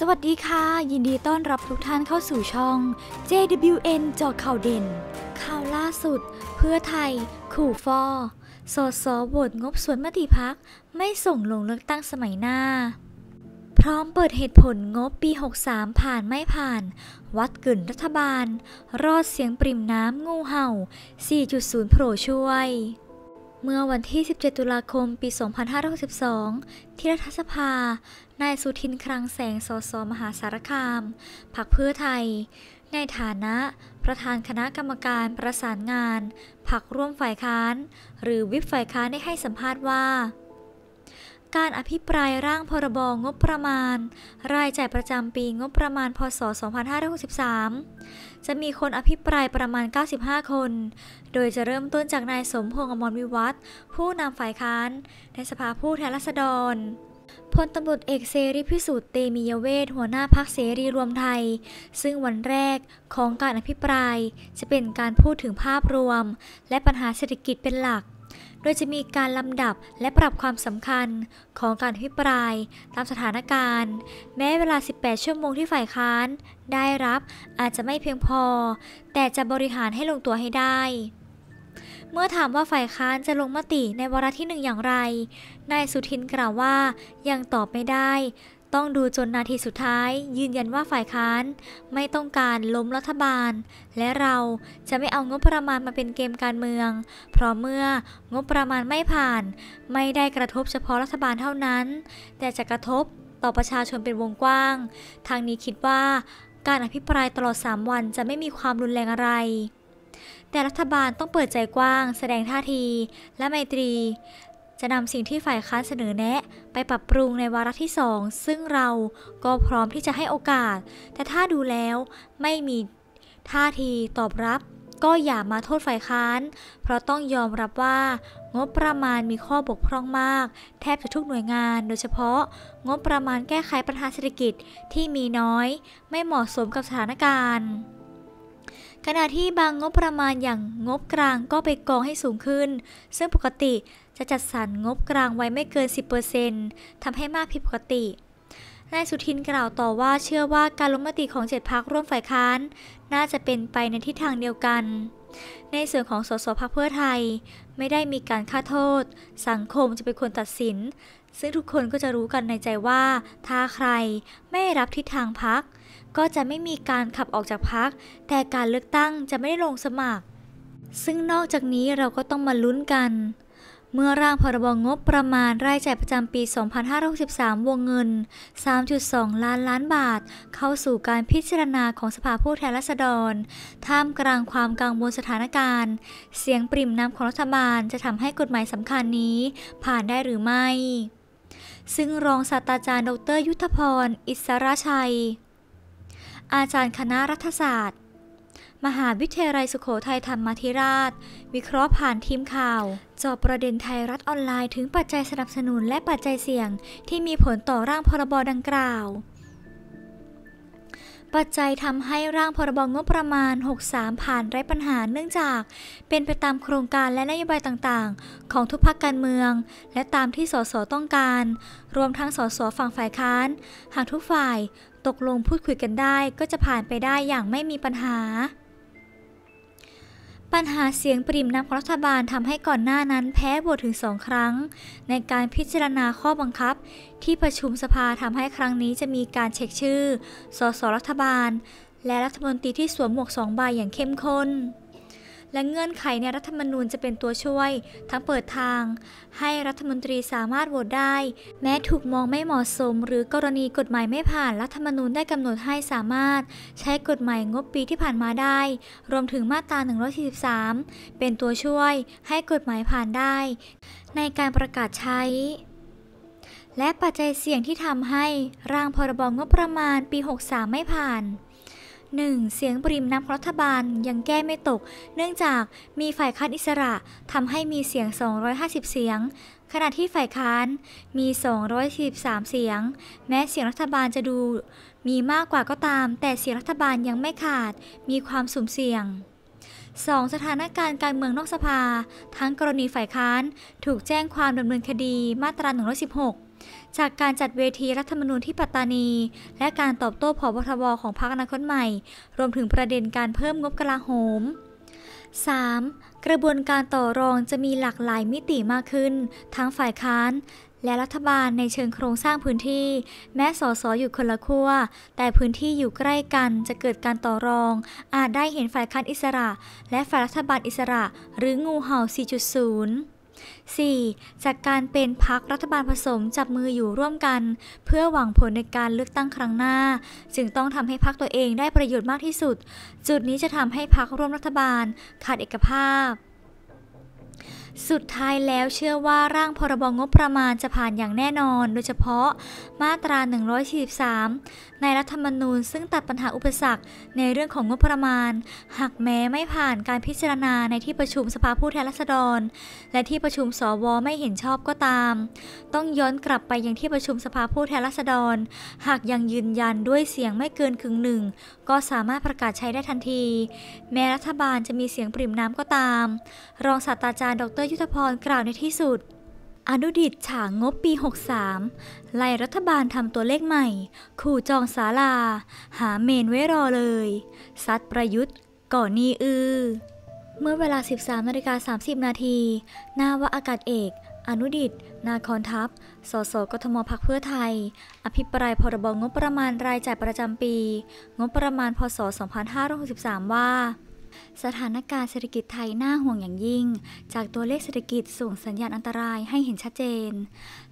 สวัสดีค่ะ ยินดีต้อนรับทุกท่านเข้าสู่ช่อง JWN จอข่าวเด่น ข่าวล่าสุด เพื่อไทย ขู่ฟอสอสอโหวตงบสวนมติพัก ไม่ส่งลงเลือกตั้งสมัยหน้า พร้อมเปิดเหตุผลงบปี 63 ผ่านไม่ผ่าน วัดกึ่นรัฐบาล รอดเสียงปริ่มน้ำงูเห่า 4.0 โผล่ช่วยเมื่อวันที่ 17 ตุลาคม ปี 2562 ที่รัฐสภา นายสุทินคลังแสงสสมหาสารคามพักเพื่อไทย ในฐานะประธานคณะกรรมการประสานงานพักร่วมฝ่ายค้าน หรือวิปฝ่ายค้านได้ให้สัมภาษณ์ว่า การอภิปรายร่างพรบงบประมาณ รายจ่ายประจำปีงบประมาณพศ 2563 จะมีคนอภิปรายประมาณ 95 คน โดยจะเริ่มต้นจากนายสมพงษ์อมรวิวัฒน์ผู้นำฝ่ายค้านในสภาผู้แทนราษฎร พลตำรวจเอกเสรีพิสุทธิ์เตมียเวทหัวหน้าพักเสรีรวมไทย ซึ่งวันแรกของการอภิปราย จะเป็นการพูดถึงภาพรวม และปัญหาเศรษฐกิจเป็นหลัก โดยจะมีการลำดับและปรับความสำคัญของการอภิปรายตามสถานการณ์ แม้เวลา 18 ชั่วโมงที่ฝ่ายค้าน ได้รับอาจจะไม่เพียงพอ แต่จะบริหารให้ลงตัวให้ได้เมื่อถามว่าฝ่ายค้านจะลงมติในวาระที่หนึ่งอย่างไร นายสุทินกล่าวว่ายังตอบไม่ได้ ต้องดูจนนาทีสุดท้าย ยืนยันว่าฝ่ายค้าน ไม่ต้องการล้มรัฐบาล และเราจะไม่เอางบประมาณมาเป็นเกมการเมือง เพราะเมื่องบประมาณไม่ผ่าน ไม่ได้กระทบเฉพาะรัฐบาลเท่านั้น แต่จะกระทบต่อประชาชนเป็นวงกว้าง ทางนี้คิดว่าการอภิปรายตลอด 3 วันจะไม่มีความรุนแรงอะไร แต่รัฐบาลต้องเปิดใจกว้าง แสดงท่าที และไมตรี จะนำสิ่งที่ฝ่ายค้านเสนอแนะ ไปปรับปรุงในวาระที่สองซึ่งเราก็พร้อมที่จะให้โอกาส แต่ถ้าดูแล้วไม่มีท่าทีตอบรับ ก็อย่ามาโทษฝ่ายค้าน เพราะต้องยอมรับว่า งบประมาณมีข้อบกพร่องมาก แทบจะทุกหน่วยงาน โดยเฉพาะ งบประมาณแก้ไขปัญหาเศรษฐกิจที่มีน้อย ไม่เหมาะสมกับสถานการณ์ ขณะที่บางงบประมาณอย่างงบกลางก็ไปกองให้สูงขึ้น ซึ่งปกติจะจัดสรรงบกลางไว้ไม่เกิน 10%ทำให้มากผิดปกติ นายสุทินกล่าวต่อว่าเชื่อว่าการลงมติของเจ็ดพักร่วมฝ่ายค้าน น่าจะเป็นไปในทิศทางเดียวกัน ในส่วนของสสพักเพื่อไทย ไม่ได้มีการฆ่าโทษ สังคมจะเป็นคนตัดสิน ซึ่งทุกคนก็จะรู้กันในใจว่า ถ้าใครไม่รับทิศทางพัก ก็จะไม่มีการขับออกจากพัก แต่การเลือกตั้งจะไม่ได้ลงสมัคร ซึ่งนอกจากนี้เราก็ต้องมาลุ้นกัน เมื่อร่างพรบงบประมาณรายจ่ายประจำปี 2563 วงเงิน 3.2 ล้านล้านบาท เข้าสู่การพิจารณาของสภาผู้แทนราษฎร ท่ามกลางความกังวลสถานการณ์ เสียงปริ่มน้ำของรัฐบาลจะทำให้กฎหมายสำคัญนี้ ผ่านได้หรือไม่ซึ่งรองศาสตราจารย์ดร ยุทธพร อิสระชัย อาจารย์คณะรัฐศาสตร์ มหาวิทยาลัยสุโขทัยธรรมาธิราช วิเคราะห์ผ่านทีมข่าวจอบประเด็นไทยรัฐออนไลน์ถึงปัจจัยสนับสนุนและปัจจัยเสี่ยง ที่มีผลต่อร่างพรบดังกล่าว ปัจจัยทำให้ร่างพรบงบประมาณ 63 ผ่านไร้ปัญหาเนื่องจาก เป็นไปตามโครงการและนโยบายต่างๆ ของทุกภาคการเมือง และตามที่สสต้องการ รวมทั้งสสฝั่งฝ่ายค้าน หากทุกฝ่ายตกลงพูดคุยกันได้ก็จะผ่านไปได้อย่างไม่มีปัญหา ปัญหาเสียงปริ่มน้ำของรัฐบาลทำให้ก่อนหน้านั้นแพ้โหวตถึงสองครั้ง ในการพิจารณาข้อบังคับ ที่ประชุมสภาทำให้ครั้งนี้จะมีการเช็คชื่อ สสรัฐบาล และรัฐมนตรีที่สวมหมวกสองใบอย่างเข้มข้น และเงื่อนไขในรัฐธรรมนูญจะเป็นตัวช่วย ทั้งเปิดทาง ให้รัฐมนตรีสามารถโหวตได้ แม้ถูกมองไม่เหมาะสม หรือกรณีกฎหมายไม่ผ่านรัฐธรรมนูญได้กำหนดให้สามารถ ใช้กฎหมายงบปีที่ผ่านมาได้ รวมถึงมาตรา 143 เป็นตัวช่วย ให้กฎหมายผ่านได้ ในการประกาศใช้และปัจจัยเสี่ยงที่ทำให้ร่างพรบงบประมาณปี 63 ไม่ผ่าน 1. เสียงปริมน้ำรัฐบาลยังแก้ไม่ตก เนื่องจากมีฝ่ายค้านอิสระทำให้มีเสียง 250 เสียง ขณะที่ฝ่ายค้านมี 243 เสียง แม้เสียงรัฐบาลจะดูมีมากกว่าก็ตาม แต่เสียงรัฐบาลยังไม่ขาด มีความสุ่มเสี่ยง 2. สถานการณ์การเมืองนอกสภา ทั้งกรณีฝ่ายค้านถูกแจ้งความดำเนินคดีมาตรา 116 จากการจัดเวทีรัฐธรรมนูญที่ปัตตานี และการตอบโต้ผบทบของพรรคอนาคตใหม่ รวมถึงประเด็นการเพิ่มงบกลาโหม 3. กระบวนการต่อรองจะมีหลากหลายมิติมากขึ้น ทั้งฝ่ายค้าน และรัฐบาลในเชิงโครงสร้างพื้นที่ แม้สสอยู่คนละขั้ว แต่พื้นที่อยู่ใกล้กันจะเกิดการต่อรอง อาจได้เห็นฝ่ายค้านอิสระ และฝ่ายรัฐบาลอิสระ หรืองูเห่า 4.0 4. จากการเป็นพักรัฐบาลผสมจับมืออยู่ร่วมกัน เพื่อหวังผลในการเลือกตั้งครั้งหน้า จึงต้องทำให้พักตัวเองได้ประโยชน์มากที่สุด จุดนี้จะทำให้พักร่วมรัฐบาล ขาดเอกภาพ สุดท้ายแล้วเชื่อว่าร่างพรบงบประมาณจะผ่านอย่างแน่นอน โดยเฉพาะมาตรา 143 ในรัฐธรรมนูญซึ่งตัดปัญหาอุปสรรคในเรื่องของงบประมาณ หากแม้ไม่ผ่านการพิจารณาในที่ประชุมสภาผู้แทนราษฎร และที่ประชุมสวไม่เห็นชอบก็ตาม ต้องย้อนกลับไปยังที่ประชุมสภาผู้แทนราษฎร หากยังยืนยันด้วยเสียงไม่เกินครึ่งหนึ่ง ก็สามารถประกาศใช้ได้ทันที แม้รัฐบาลจะมีเสียงปริ่มน้ำก็ตาม รองศาสตราจารย์ดรยุทธพรกล่าวในที่สุด อนุดิตฉางงบปี 63 ไล่รัฐบาลทำตัวเลขใหม่ ขู่จองศาลา หาเมนไว้รอเลย ซัดประยุทธ์ ก่อนนีอือ เมื่อเวลา 13นาฬิกา30 นาทีนาวาอากาศเอกอนุดิต นาคอนทัพ สส กทมพักเพื่อไทย อภิปรายพรบงบประมาณรายจ่ายประจำปี งบประมาณพศ 2563 ว่า สถานการณ์เศรษฐกิจไทยน่าห่วงอย่างยิ่ง จากตัวเลขเศรษฐกิจส่งสัญญาณอันตรายให้เห็นชัดเจน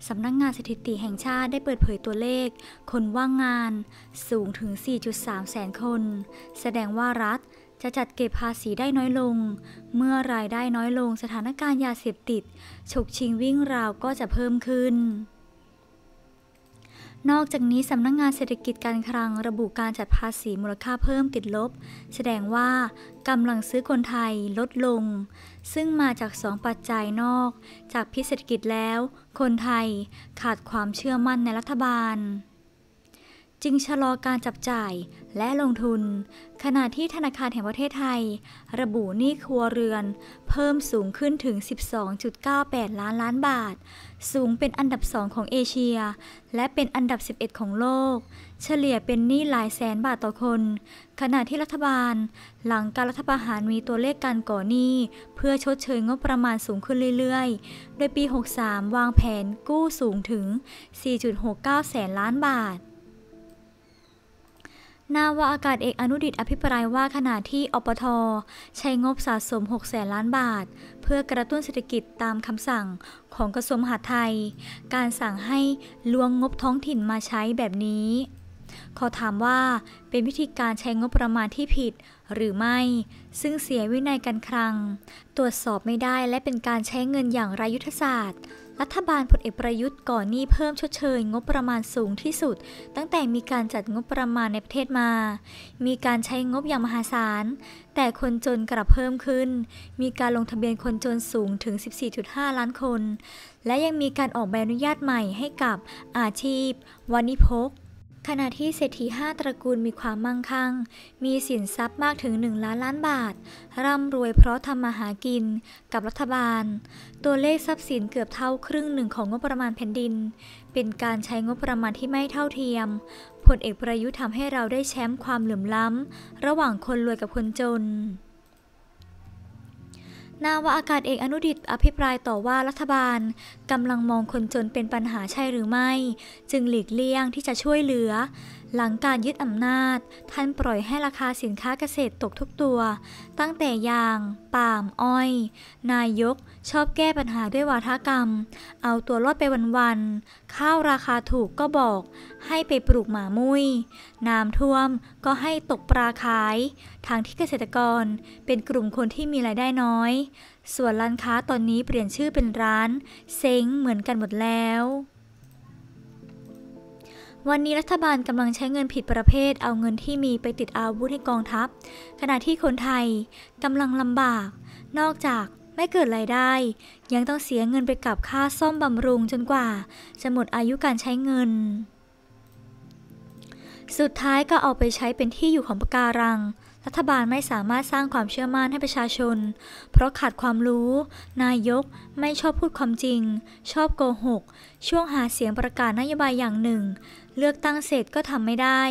สำนักงงานสถิติแห่งชาติได้เปิดเผยตัวเลข คนว่างงาน สูงถึง 4.3 แสนคน แสดงว่ารัฐจะจัดเก็บภาษีได้น้อยลง เมื่อรายได้น้อยลงสถานการณ์ยาเสพติด ฉกชิงวิ่งราวก็จะเพิ่มขึ้น นอกจากนี้สำนักงงานเศรษฐกิจการคลังระบุการจัดภาษีมูลค่าเพิ่มติดลบ แสดงว่ากำลังซื้อคนไทยลดลง ซึ่งมาจากสองปัจจัยนอก จากพิเศรษฐกิจแล้ว คนไทยขาดความเชื่อมั่นในรัฐบาล จึงชะลอการจับจ่ายและลงทุน ขณะที่ธนาคารแห่งประเทศไทย ระบุหนี้ครัวเรือน เพิ่มสูงขึ้นถึง 12.98 ล้านล้านบาท สูงเป็นอันดับสองของเอเชีย และเป็นอันดับ 11 ของโลก เฉลี่ยเป็นหนี้หลายแสนบาทต่อคน ขณะที่รัฐบาล หลังการรัฐประหารมีตัวเลขการก่อหนี้เพื่อชดเชยงบประมาณสูงขึ้นเรื่อยๆ โดยปี 63 วางแผนกู้สูงถึง 4.69 แสนล้านบาท นาวาอากาศเอกอนุดิตอภิปรายว่าขณะที่อปท ใช้งบสะสม 6 แสนล้านบาท เพื่อกระตุ้นเศรษฐกิจตามคำสั่งของกระทรวงมหาดไทย การสั่งให้ลวงงบท้องถิ่นมาใช้แบบนี้ ขอถามว่าเป็นวิธีการใช้งบประมาณที่ผิดหรือไม่ ซึ่งเสียวินัยการคลัง ตรวจสอบไม่ได้และเป็นการใช้เงินอย่างไรยุทธศาสตร์ รัฐบาลพลเอกประยุทธ์ก่อนหนี้เพิ่มชดเชย งบประมาณสูงที่สุด ตั้งแต่มีการจัดงบประมาณในประเทศมา มีการใช้งบอย่างมหาศาล แต่คนจนกลับเพิ่มขึ้น มีการลงทะเบียนคนจนสูงถึง 14.5 ล้านคน และยังมีการออกใบอนุญาตใหม่ให้กับอาชีพวานิพก ขณะที่เศรษฐีห้าตระกูลมีความมั่งคั่ง มีสินทรัพย์มากถึง 1 ล้านล้านบาท ร่ำรวยเพราะทำมาหากินกับรัฐบาล ตัวเลขทรัพย์สินเกือบเท่าครึ่งหนึ่งของงบประมาณแผ่นดิน เป็นการใช้งบประมาณที่ไม่เท่าเทียมผลเอกประยุทธ์ทำให้เราได้แชมป์ความเหลื่อมล้ำ ระหว่างคนรวยกับคนจน นาวาอากาศเอกอนุดิตอภิปรายต่อว่ารัฐบาลกำลังมองคนจนเป็นปัญหาใช่หรือไม่ จึงหลีกเลี่ยงที่จะช่วยเหลือ หลังการยึดอำนาจ ท่านปล่อยให้ราคาสินค้าเกษตรตกทุกตัว ตั้งแต่ยางปาล์มอ้อย นายกชอบแก้ปัญหาด้วยวาทกรรม เอาตัวรอดไปวันๆ ข้าวราคาถูกก็บอก ให้ไปปลูกหมามุ้ย น้ำท่วมก็ให้ตกปลาขาย ทางที่เกษตรกรเป็นกลุ่มคนที่มีรายได้น้อย ส่วนร้านค้าตอนนี้เปลี่ยนชื่อเป็นร้าน เซ้งเหมือนกันหมดแล้ว วันนี้รัฐบาลกำลังใช้เงินผิดประเภทเอาเงินที่มีไปติดอาวุธให้กองทัพ ขณะที่คนไทยกำลังลำบาก นอกจากไม่เกิดรายได้ ยังต้องเสียเงินไปกับค่าซ่อมบำรุงจนกว่า จะหมดอายุการใช้เงิน สุดท้ายก็เอาไปใช้เป็นที่อยู่ของปะการัง รัฐบาลไม่สามารถสร้างความเชื่อมั่นให้ประชาชน เพราะขาดความรู้ นายกไม่ชอบพูดความจริง ชอบโกหก ช่วงหาเสียงประกาศนโยบายอย่างหนึ่ง เลือกตั้งเสร็จก็ทำไม่ได้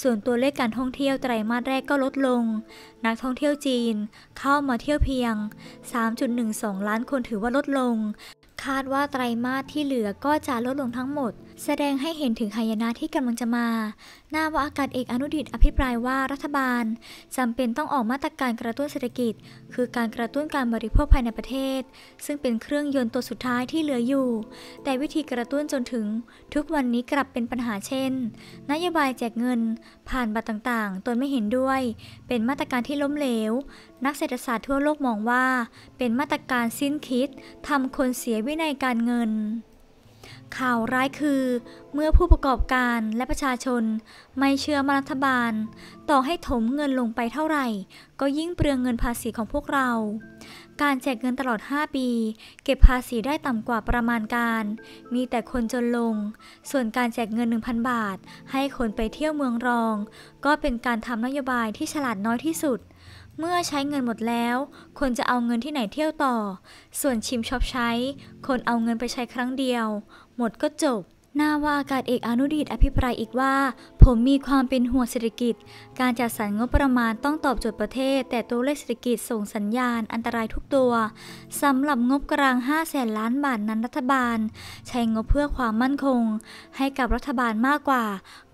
ส่วนตัวเลขการท่องเที่ยวไตรมาสแรกก็ลดลง นักท่องเที่ยวจีนเข้ามาเที่ยวเพียง 3.12 ล้านคนถือว่าลดลง คาดว่าไตรมาสที่เหลือก็จะลดลงทั้งหมด แสดงให้เห็นถึงหายนะที่กำลังจะมานาวาอากาศเอกอนุดิตอภิปรายว่ารัฐบาลจำเป็นต้องออกมาตรการกระตุ้นเศรษฐกิจ คือการกระตุ้นการบริโภคภายในประเทศ ซึ่งเป็นเครื่องยนต์ตัวสุดท้ายที่เหลืออยู่ แต่วิธีกระตุ้นจนถึง ทุกวันนี้กลับเป็นปัญหาเช่น นโยบายแจกเงิน ผ่านบัตรต่างๆ ตนไม่เห็นด้วย เป็นมาตรการที่ล้มเหลว นักเศรษฐศาสตร์ทั่วโลกมองว่า เป็นมาตรการสิ้นคิดทำคนเสียวินัยการเงิน ข่าวร้ายคือ เมื่อผู้ประกอบการและประชาชน ไม่เชื่อมารัฐบาล ต่อให้ถมเงินลงไปเท่าไหร่ ก็ยิ่งเปลืองเงินภาษีของพวกเรา การแจกเงินตลอด 5 ปี เก็บภาษีได้ต่ำกว่าประมาณการ มีแต่คนจนลง ส่วนการแจกเงิน 1,000 บาท ให้คนไปเที่ยวเมืองรอง ก็เป็นการทำนโยบายที่ฉลาดน้อยที่สุด เมื่อใช้เงินหมดแล้ว คนจะเอาเงินที่ไหนเที่ยวต่อ ส่วนชิมชอปใช้ คนเอาเงินไปใช้ครั้งเดียว หมดก็จบนาวาอากาศเอกอนุดีตอภิปรายอีกว่า ผมมีความเป็นห่วงเศรษฐกิจ การจัดสรรงบประมาณต้องตอบโจทย์ประเทศ แต่ตัวเลขเศรษฐกิจส่งสัญญาณอันตรายทุกตัวสำหรับงบกลาง5แสนล้านบาทนั้นรัฐบาล ใช้งบเพื่อความมั่นคง ให้กับรัฐบาลมากกว่า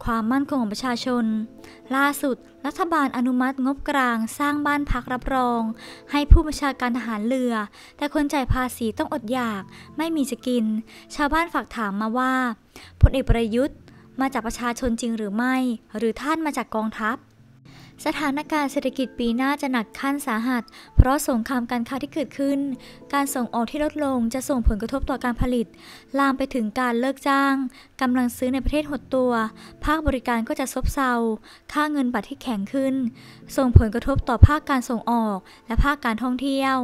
ความมั่นคงของประชาชน ล่าสุดรัฐบาลอนุมัติงบกลางสร้างบ้านพักรับรอง ให้ผู้บัญชาการทหารเรือ แต่คนจ่ายภาษีต้องอดอยาก ไม่มีจะกิน ชาวบ้านฝากถามมาว่าพลเอกประยุทธ์ มาจากประชาชนจริงหรือไม่ หรือท่านมาจากกองทัพ สถานการณ์เศรษฐกิจปีหน้าจะหนักขั้นสาหัส เพราะสงครามการค้าที่เกิดขึ้น การส่งออกที่ลดลงจะส่งผลกระทบต่อการผลิต ลามไปถึงการเลิกจ้างกำลังซื้อในประเทศหดตัว ภาคบริการก็จะซบเซา ค่าเงินบาทที่แข็งขึ้น ส่งผลกระทบต่อภาคการส่งออกและภาคการท่องเที่ยว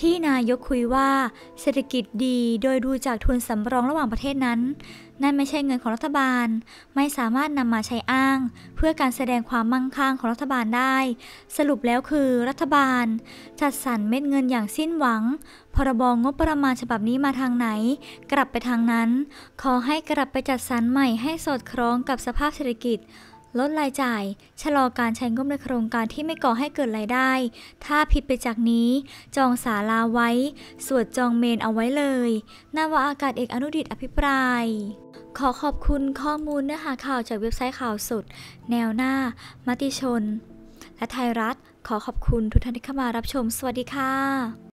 ที่นายกคุยว่าเศรษฐกิจดีโดยดูจากทุนสำรองระหว่างประเทศนั้น นั่นไม่ใช่เงินของรัฐบาล ไม่สามารถนำมาใช้อ้าง เพื่อการแสดงความมั่งคั่งของรัฐบาลได้ สรุปแล้วคือรัฐบาล จัดสรรเม็ดเงินอย่างสิ้นหวัง พรบงบประมาณฉบับนี้มาทางไหน กลับไปทางนั้น ขอให้กลับไปจัดสรรใหม่ให้สอดคล้องกับสภาพเศรษฐกิจ ลดรายจ่าย ชะลอการใช้งบในโครงการที่ไม่ก่อให้เกิดรายได้ ถ้าผิดไปจากนี้ จองศาลาไว้ สวดจองเมนเอาไว้เลยนาวาอากาศเอกอนุดิตอภิปรายขอขอบคุณข้อมูลเนื้อหาข่าวจากเว็บไซต์ข่าวสดแนวหน้า มติชน และไทยรัฐ ขอขอบคุณทุกท่านที่เข้ามารับชม สวัสดีค่ะ